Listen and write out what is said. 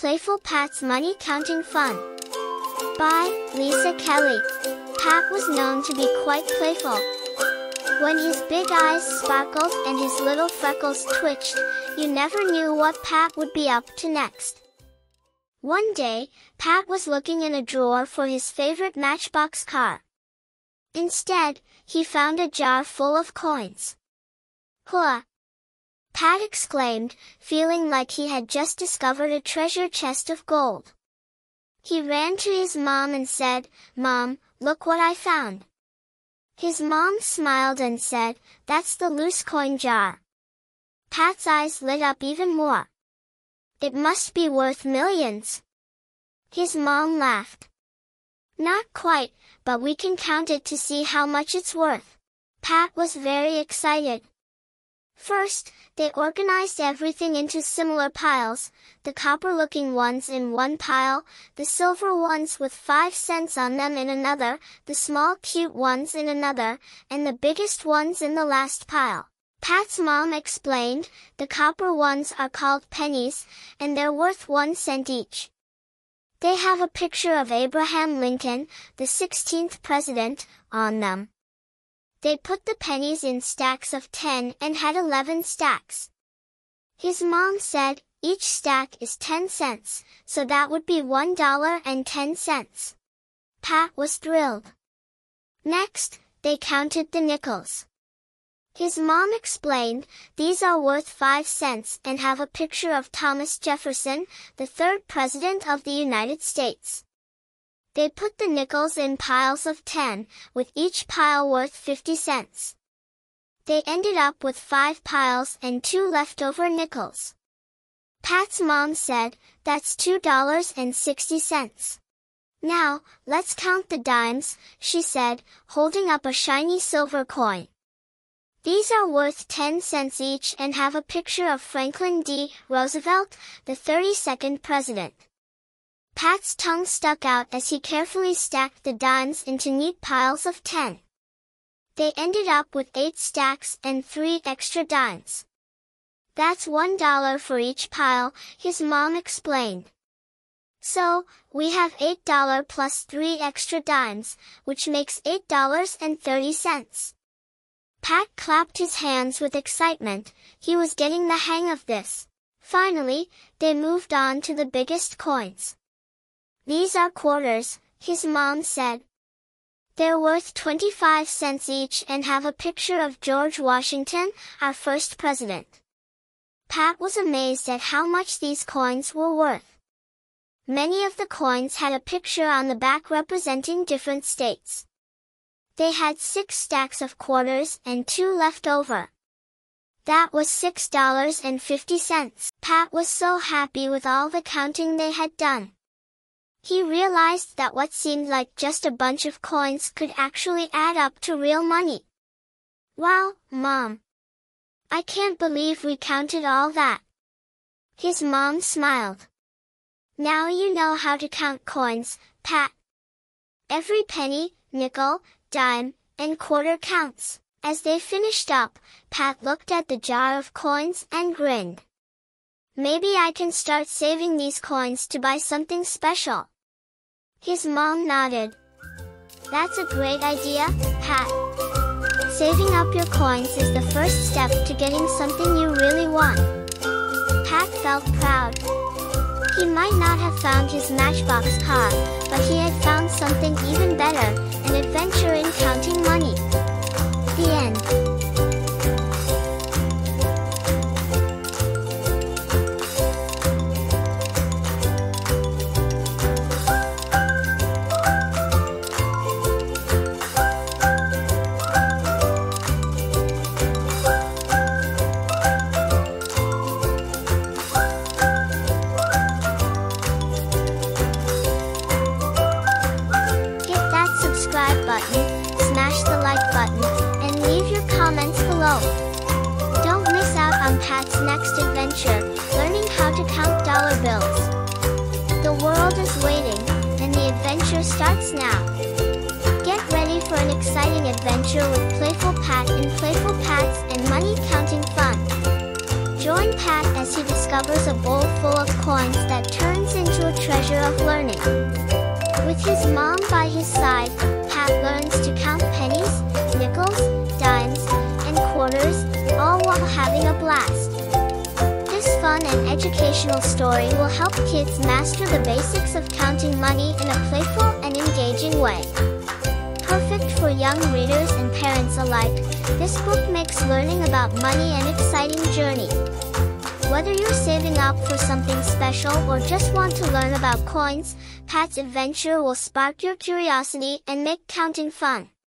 Playful Pat's Money Counting Fun. By Lisa Kelly. Pat was known to be quite playful. When his big eyes sparkled and his little freckles twitched, you never knew what Pat would be up to next. One day, Pat was looking in a drawer for his favorite Matchbox car. Instead, he found a jar full of coins. Hua! Pat exclaimed, feeling like he had just discovered a treasure chest of gold. He ran to his mom and said, Mom, look what I found. His mom smiled and said, that's the loose coin jar. Pat's eyes lit up even more. It must be worth millions. His mom laughed. Not quite, but we can count it to see how much it's worth. Pat was very excited. First, they organized everything into similar piles, the copper-looking ones in one pile, the silver ones with five cents on them in another, the small cute ones in another, and the biggest ones in the last pile. Pat's mom explained, the copper ones are called pennies, and they're worth one cent each. They have a picture of Abraham Lincoln, the 16th president, on them. They put the pennies in stacks of 10 and had 11 stacks. His mom said, each stack is 10 cents, so that would be $1.10. Pat was thrilled. Next, they counted the nickels. His mom explained, these are worth 5 cents and have a picture of Thomas Jefferson, the third president of the United States. They put the nickels in piles of 10, with each pile worth 50 cents. They ended up with five piles and two leftover nickels. Pat's mom said, that's $2.60. Now, let's count the dimes, she said, holding up a shiny silver coin. These are worth 10 cents each and have a picture of Franklin D. Roosevelt, the 32nd president. Pat's tongue stuck out as he carefully stacked the dimes into neat piles of ten. They ended up with eight stacks and three extra dimes. That's one dollar for each pile, his mom explained. So, we have eight dollar plus three extra dimes, which makes eight dollars and thirty cents. Pat clapped his hands with excitement, he was getting the hang of this. Finally, they moved on to the biggest coins. These are quarters, his mom said. They're worth 25 cents each and have a picture of George Washington, our first president. Pat was amazed at how much these coins were worth. Many of the coins had a picture on the back representing different states. They had six stacks of quarters and two left over. That was $6.50. Pat was so happy with all the counting they had done. He realized that what seemed like just a bunch of coins could actually add up to real money. Wow, Mom! I can't believe we counted all that. His mom smiled. Now you know how to count coins, Pat. Every penny, nickel, dime, and quarter counts. As they finished up, Pat looked at the jar of coins and grinned. Maybe I can start saving these coins to buy something special. His mom nodded. That's a great idea, Pat. Saving up your coins is the first step to getting something you really want. Pat felt proud. He might not have found his Matchbox car, but he had found something even better, an adventure in counting money. The end. Adventure, learning how to count dollar bills. The world is waiting, and the adventure starts now. Get ready for an exciting adventure with Playful Pat and Playful Pats and Money Counting Fun. Join Pat as he discovers a bowl full of coins that turns into a treasure of learning. With his mom by his side, educational story will help kids master the basics of counting money in a playful and engaging way. Perfect for young readers and parents alike, this book makes learning about money an exciting journey. Whether you're saving up for something special or just want to learn about coins, Pat's adventure will spark your curiosity and make counting fun.